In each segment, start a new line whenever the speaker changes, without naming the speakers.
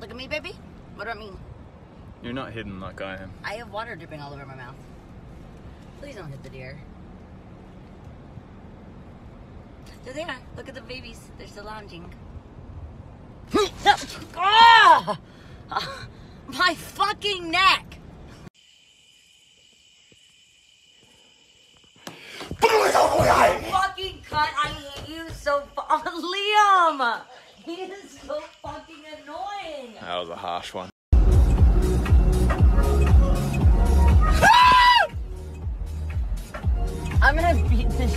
Look at me, baby. What do I mean?
You're not hidden like I am.
I have water dripping all over my mouth. Please don't hit the deer. There they are. Look at the babies. They're still lounging. Ah! My fucking neck! fucking cunt! I hate you so fu- Liam! He is so fucking annoying!
That was a harsh one.
I'm gonna beat this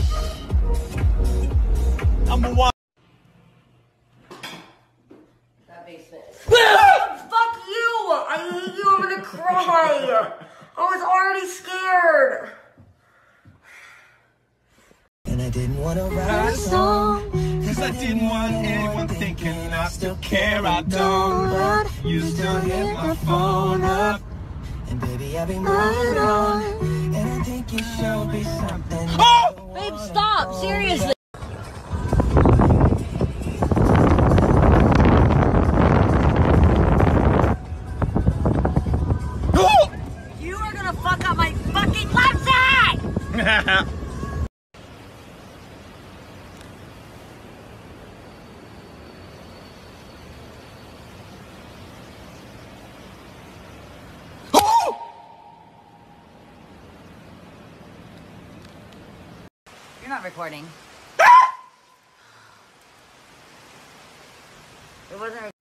Number one.
That basement. Fuck you! I hate you. I'm gonna cry. I was already scared.
And I didn't want to write a song Cause I didn't want anyone thinking I still care, I don't But you still hit my phone up And baby, I've been moving on And I think it should be something
Oh!
Babe, stop. Seriously. You are gonna fuck up my fucking left You're not recording. it wasn't.